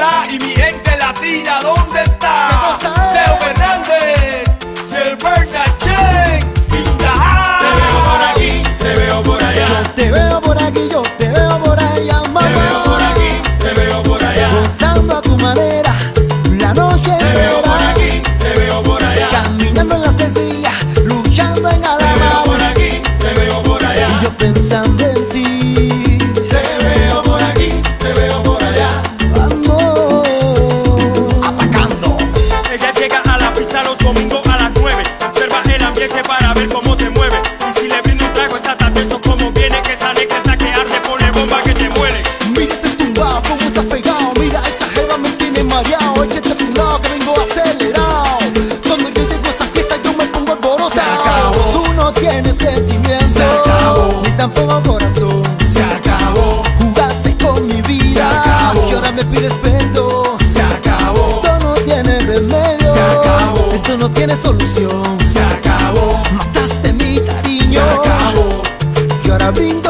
Lola y tampoco corazón. Se acabó. Jugaste con mi vida. Se acabó. Y ahora me pides perdón. Se acabó. Esto no tiene remedio. Se acabó. Esto no tiene solución. Se acabó. Mataste mi cariño. Se acabó. Y ahora brindo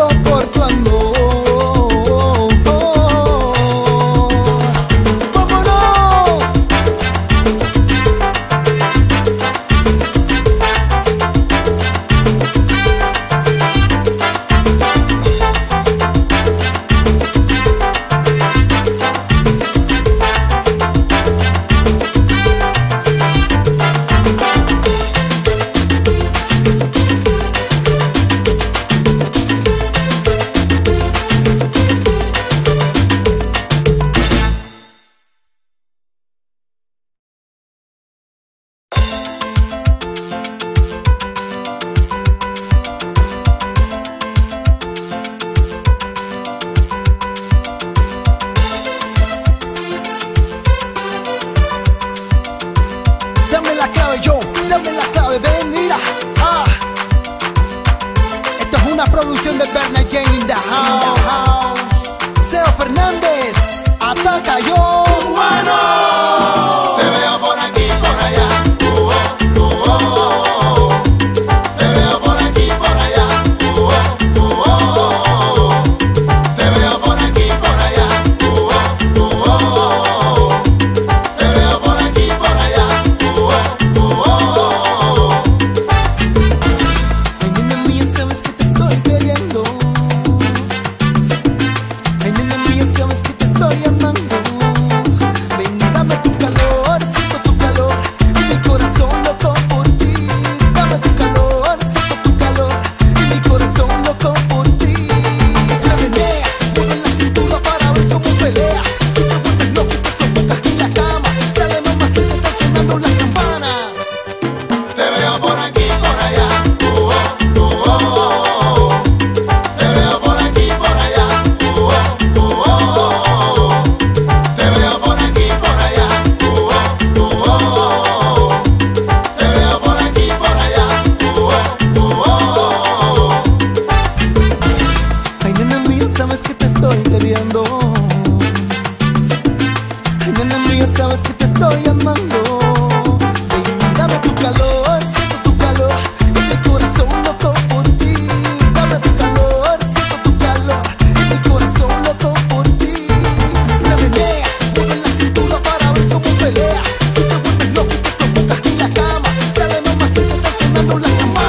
Con las